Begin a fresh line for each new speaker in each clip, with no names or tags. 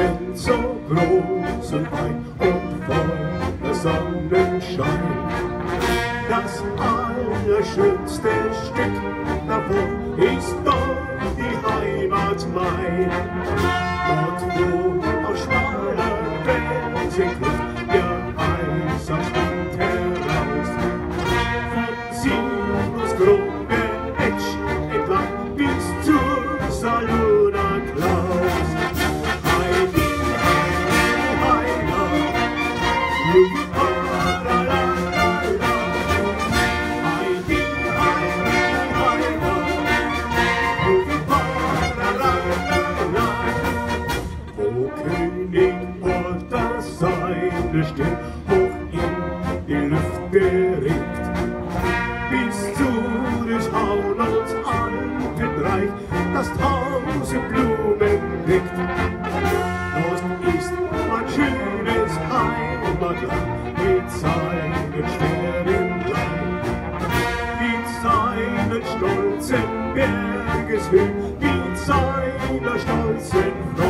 Welt so groß und weit und voller Sonnenschein. Das allerschönste Stück davon ist doch die Heimat mein. Dort, wo auf schmaler Felsenkluft der springt heraus. Von Sinus grobe das tausend Blumen deckt. Dort ist Heimatland mit seinen schweren Leib, mit seinen stolzen Bergeshöhen, mit seiner stolzen Freude.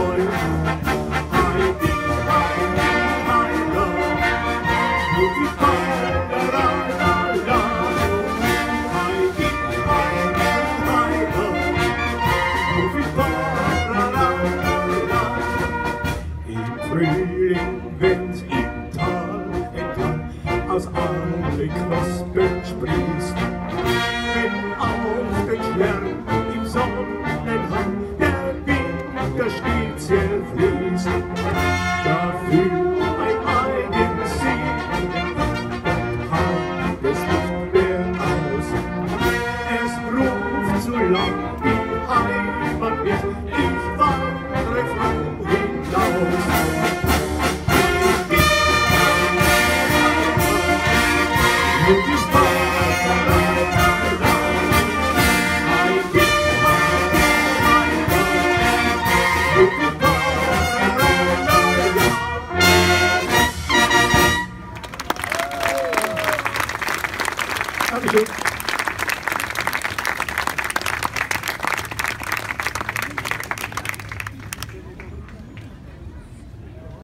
Aus alle Knospen sprießt, wenn auf den Stern im Sonnenhang der Winterschnitzel fließt, da fühlt ein eigenes Tamo junto.